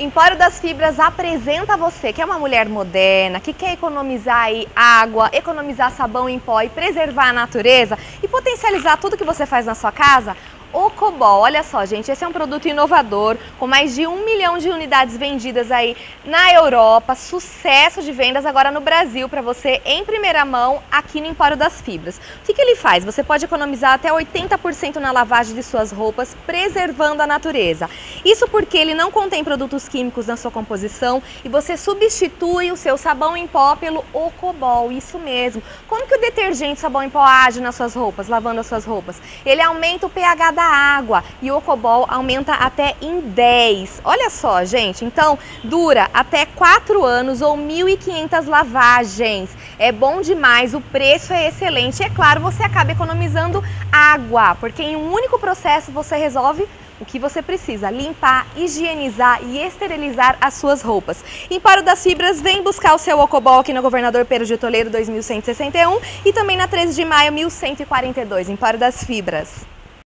Empório das Fibras apresenta você que é uma mulher moderna, que quer economizar aí água, economizar sabão em pó e preservar a natureza e potencializar tudo que você faz na sua casa. Ocobol. Olha só, gente, esse é um produto inovador, com mais de um milhão de unidades vendidas aí na Europa, sucesso de vendas agora no Brasil para você em primeira mão aqui no Empório das Fibras. O que, que ele faz? Você pode economizar até 80% na lavagem de suas roupas, preservando a natureza. Isso porque ele não contém produtos químicos na sua composição e você substitui o seu sabão em pó pelo Ocobol, isso mesmo. Como que o detergente sabão em pó age nas suas roupas, lavando as suas roupas? Ele aumenta o pH da água e o Ocobol aumenta até em 10. Olha só, gente, então dura até 4 anos ou 1.500 lavagens. É bom demais, o preço é excelente e é claro, você acaba economizando água, porque em um único processo você resolve o que você precisa, limpar, higienizar e esterilizar as suas roupas. Emparo das Fibras vem buscar o seu Ocobol aqui no Governador Pedro de Toledo 2161 e também na 13 de maio 1142, Emparo das Fibras.